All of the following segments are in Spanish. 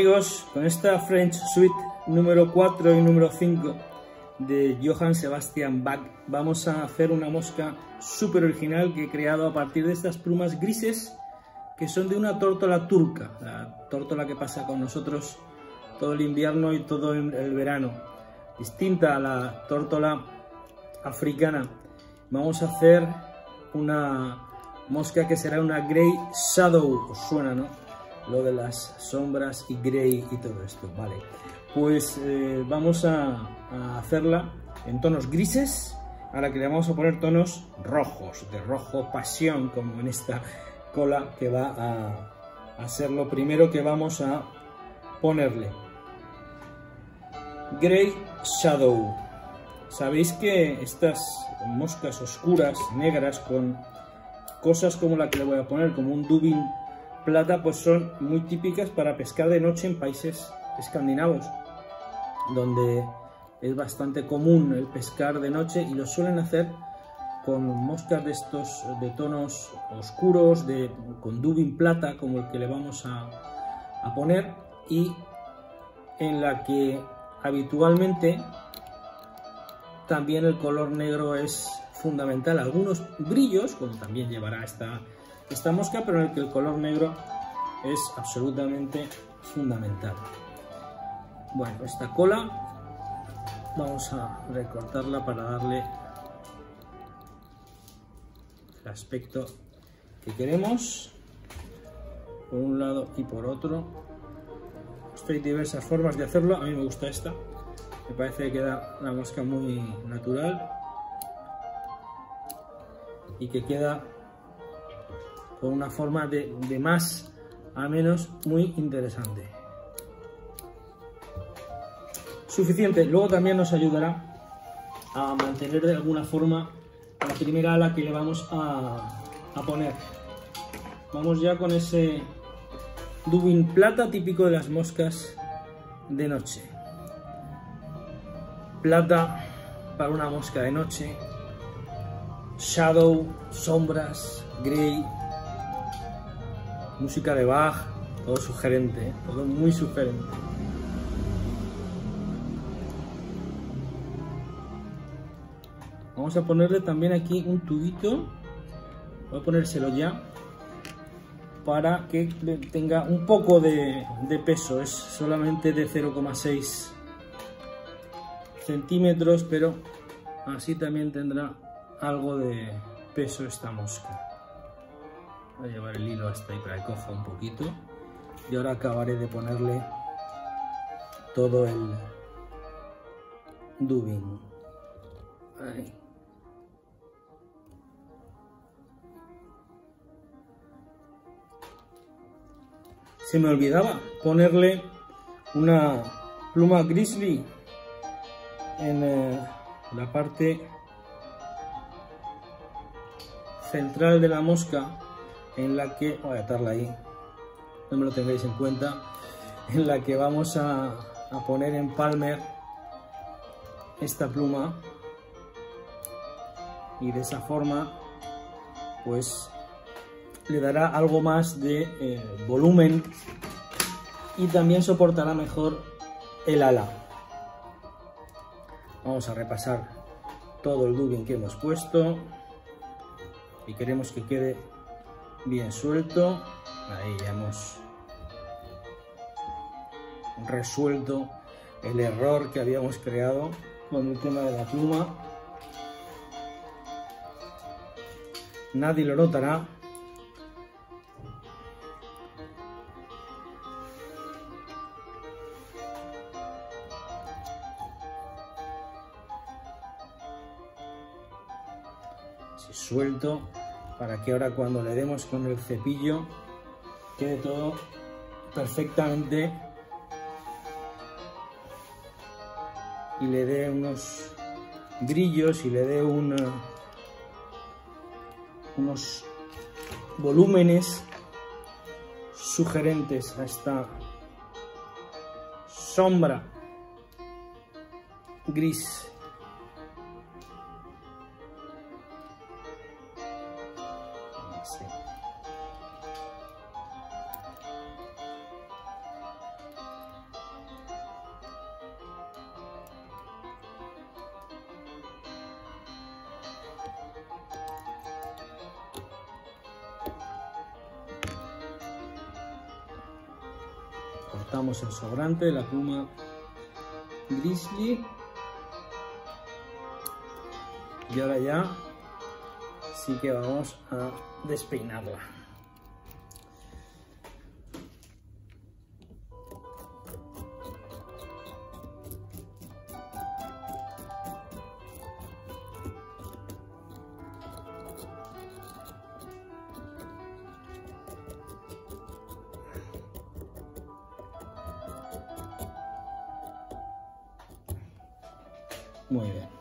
amigos, con esta French Suite número 4 y número 5 de Johann Sebastian Bach vamos a hacer una mosca súper original que he creado a partir de estas plumas grises que son de una tórtola turca, la tórtola que pasa con nosotros todo el invierno y todo el verano, distinta a la tórtola africana. Vamos a hacer una mosca que será una Grey Shadow, os suena, ¿no? Lo de las sombras y Grey y todo esto, vale. Pues eh, vamos a, hacerla en tonos grises, a la que le vamos a poner tonos rojos, de rojo pasión, como en esta cola que va a, a ser lo primero que vamos a ponerle. Grey Shadow. Sabéis que estas moscas oscuras, negras, con cosas como la que le voy a poner, como un dubin plata, pues son muy típicas para pescar de noche en países escandinavos, donde es bastante común el pescar de noche y lo suelen hacer con moscas de estos de tonos oscuros, de, con dubin plata como el que le vamos a, a poner y en la que habitualmente también el color negro es fundamental. Algunos brillos, como también llevará esta, esta mosca, pero en el que el color negro es absolutamente fundamental. Bueno, esta cola vamos a recortarla para darle el aspecto que queremos por un lado y por otro. Esto hay diversas formas de hacerlo, a mí me gusta esta, me parece que queda la mosca muy natural y que queda con una forma de, más a menos muy interesante. Suficiente, luego también nos ayudará a mantener de alguna forma la primera ala que le vamos a, a poner. Vamos ya con ese dubin plata típico de las moscas de noche. Plata para una mosca de noche, shadow, sombras, grey, música de Bach, todo sugerente, ¿eh? todo muy sugerente. Vamos a ponerle también aquí un tubito, voy a ponérselo ya, para que tenga un poco de, de peso, es solamente de 0,6 centímetros, pero así también tendrá algo de peso esta mosca. Voy a llevar el hilo hasta ahí para que coja un poquito. Y ahora acabaré de ponerle todo el dubin. Ahí. Se me olvidaba ponerle una pluma grizzly en eh, la parte central de la mosca en la que, voy a atarla ahí, no me lo tengáis en cuenta, en la que vamos a, poner en palmer esta pluma y de esa forma pues le dará algo más de eh, volumen y también soportará mejor el ala. Vamos a repasar todo el dubbing que hemos puesto y queremos que quede bien suelto. Ahí ya hemos resuelto el error que habíamos creado con el tema de la pluma. Nadie lo notará. Si suelto para que ahora cuando le demos con el cepillo quede todo perfectamente y le dé unos brillos y le dé unos volúmenes sugerentes a esta sombra gris cortamos el sobrante de la pluma grizzly. Y ahora ya sí que vamos a despeinarla Muy bien.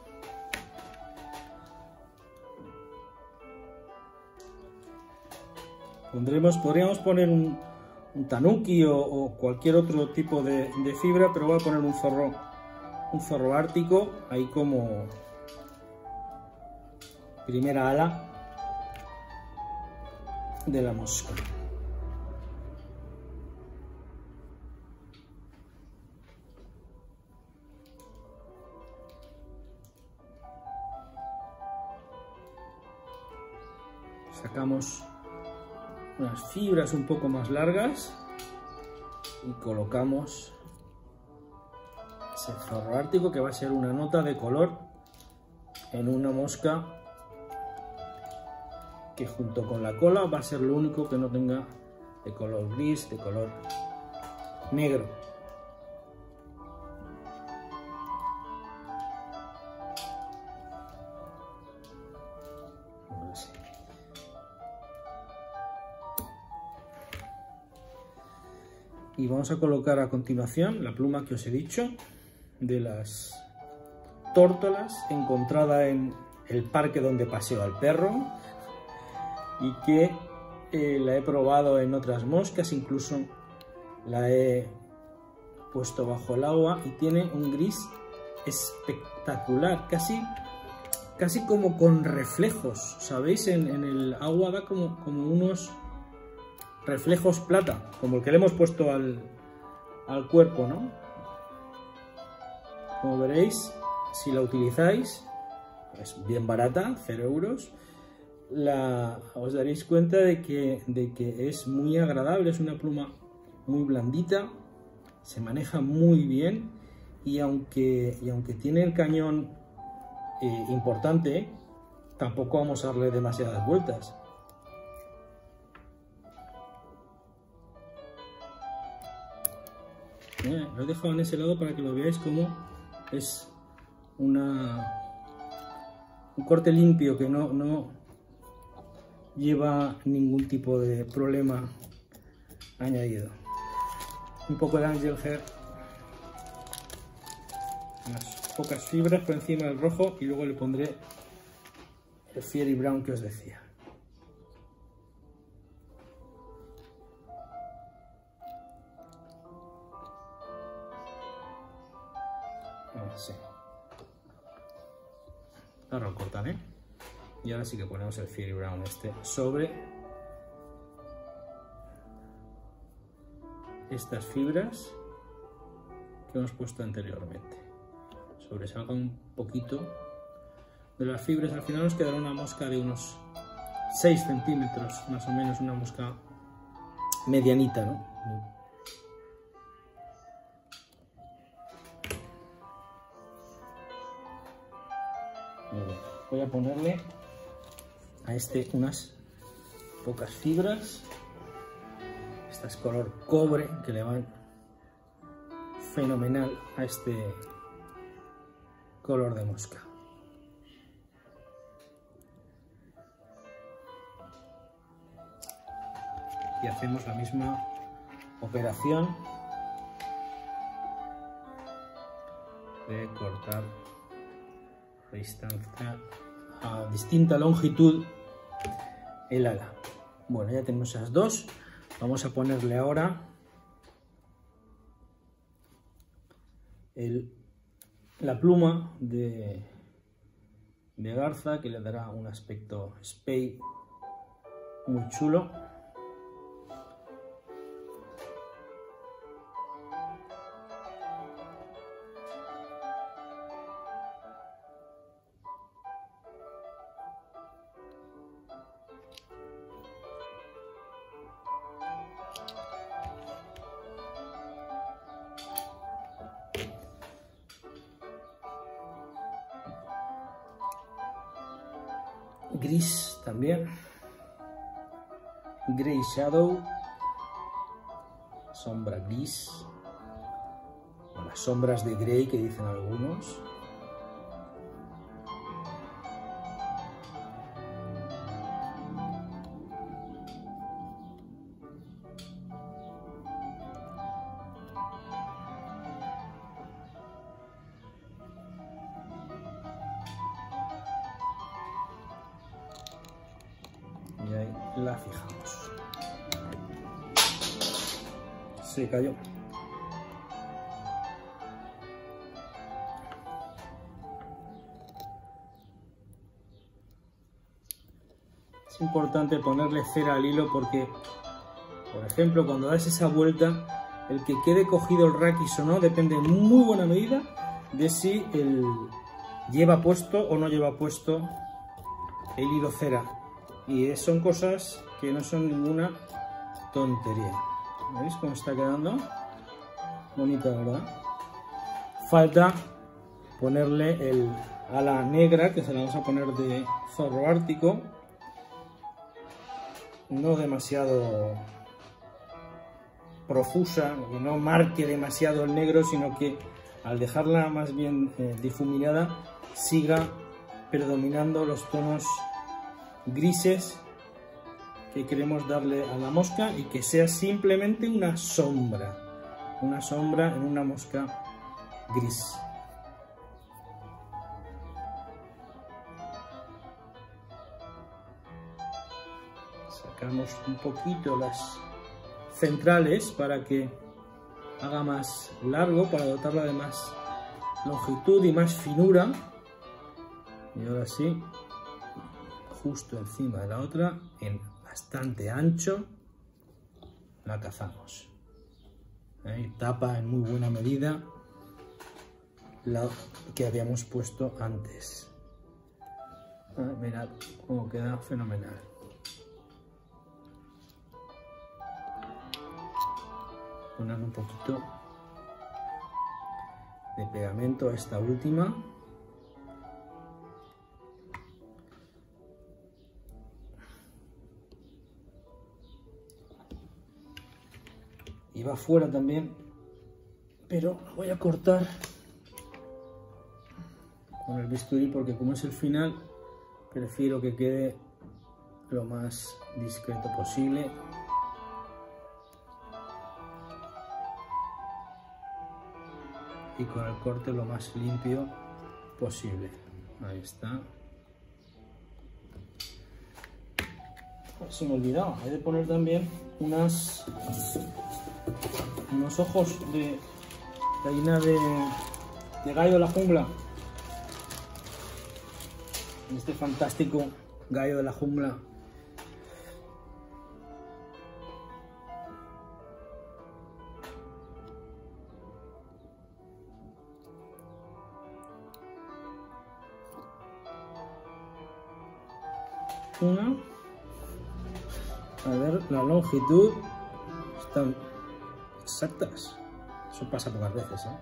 Pondremos, podríamos poner un, tanuki o, cualquier otro tipo de, fibra, pero voy a poner un zorro, un zorro ártico, ahí como primera ala de la mosca. Sacamos unas fibras un poco más largas y colocamos ese zorro ártico que va a ser una nota de color en una mosca que junto con la cola va a ser lo único que no tenga de color gris, de color negro. Y vamos a colocar a continuación la pluma que os he dicho de las tórtolas encontrada en el parque donde paseo al perro y que eh, la he probado en otras moscas, incluso la he puesto bajo el agua y tiene un gris espectacular, casi, casi como con reflejos, ¿sabéis? En, el agua da como, como unos reflejos plata, como el que le hemos puesto al, cuerpo, ¿no? Como veréis, si la utilizáis, es bien barata, 0 euros, la, os daréis cuenta de que, de que es muy agradable, es una pluma muy blandita, se maneja muy bien y aunque, y aunque tiene el cañón eh, importante, tampoco vamos a darle demasiadas vueltas. Lo he dejado en ese lado para que lo veáis como es una, un corte limpio que no, no lleva ningún tipo de problema añadido. Un poco de Angel Hair, unas pocas fibras por encima del rojo y luego le pondré el Fiery Brown que os decía. Así. Ahora lo. Y ahora sí que ponemos el Fury Brown este sobre estas fibras que hemos puesto anteriormente. Sobresalga un poquito de las fibras. Al final nos quedará una mosca de unos 6 centímetros, más o menos, una mosca medianita, ¿no? Voy a ponerle a este unas pocas fibras. Esta es color cobre que le van fenomenal a este color de mosca. Y hacemos la misma operación de cortar distancia a distinta longitud el ala. Bueno, ya tenemos esas dos. Vamos a ponerle ahora el, la pluma de, de garza que le dará un aspecto spay muy chulo. Gris también. Grey Shadow. Sombra gris. O las sombras de Grey que dicen algunos. La fijamos. Se cayó. Es importante ponerle cera al hilo porque, por ejemplo, cuando das esa vuelta, el que quede cogido el raquis o no depende en muy buena medida de si el lleva puesto o no lleva puesto el hilo cera y son cosas que no son ninguna tontería. ¿Veis cómo está quedando? Bonita, ¿verdad? Falta ponerle el ala negra, que se la vamos a poner de zorro ártico. No demasiado profusa, que no marque demasiado el negro, sino que al dejarla más bien eh, difuminada siga predominando los tonos grises que queremos darle a la mosca y que sea simplemente una sombra, una sombra en una mosca gris. Sacamos un poquito las centrales para que haga más largo, para dotarla de más longitud y más finura. Y ahora sí, justo encima de la otra, en bastante ancho, la cazamos. ¿Eh? Tapa en muy buena medida la que habíamos puesto antes. ¿Eh? Mirad cómo queda fenomenal. Poner un poquito de pegamento a esta última. Va fuera también. Pero voy a cortar con el bisturí porque como es el final prefiero que quede lo más discreto posible. Y con el corte lo más limpio posible. Ahí está. Se me olvidaba, he de poner también unas unos ojos de gallina de, de gallo de la jungla. Este fantástico gallo de la jungla. Una. A ver, la longitud. Están exactas. Eso pasa pocas veces, ¿eh?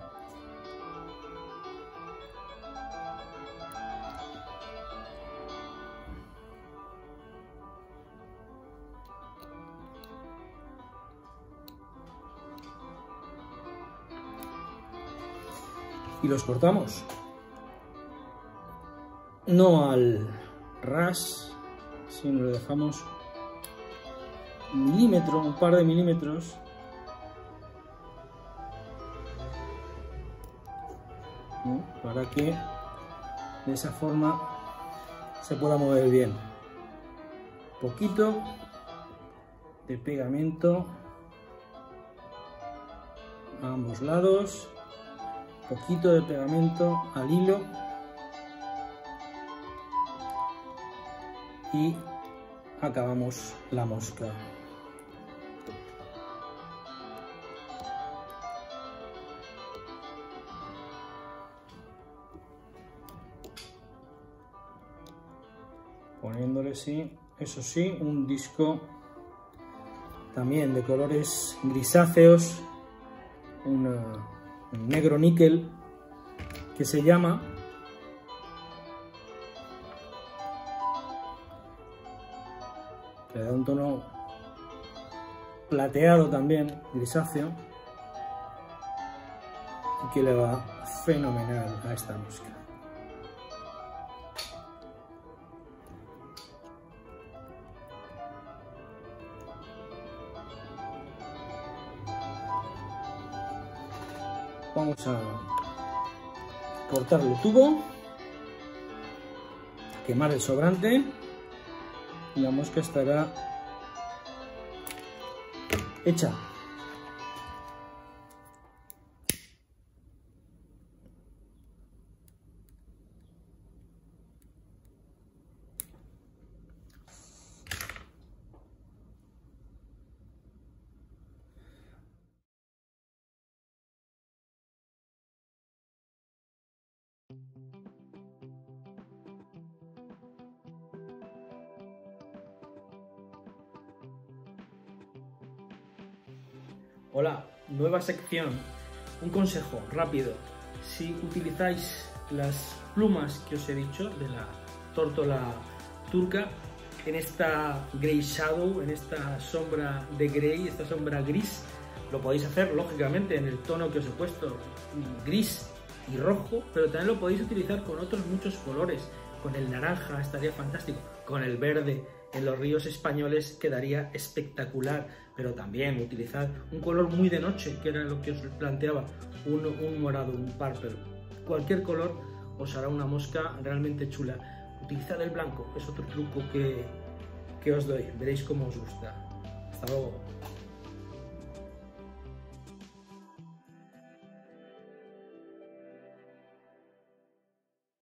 Y los cortamos. No al ras, sino le dejamos un milímetro, un par de milímetros para que de esa forma se pueda mover bien. Poquito de pegamento a ambos lados, poquito de pegamento al hilo y acabamos la mosca. Poniéndole sí, eso sí, un disco también de colores grisáceos, un negro níquel que se llama le da un tono plateado también, grisáceo, y que le va fenomenal a esta música. Vamos a cortar el tubo, quemar el sobrante y la mosca estará hecha. Hola, nueva sección. Un consejo rápido. Si utilizáis las plumas que os he dicho de la tórtola turca en esta grey shadow, en esta sombra de grey, esta sombra gris, lo podéis hacer lógicamente en el tono que os he puesto, gris y rojo, pero también lo podéis utilizar con otros muchos colores. Con el naranja estaría fantástico, con el verde en los ríos españoles quedaría espectacular, pero también utilizar un color muy de noche, que era lo que os planteaba, un, un morado, un purple, cualquier color os hará una mosca realmente chula. Utilizar el blanco, es otro truco que, que os doy, veréis cómo os gusta. Hasta luego.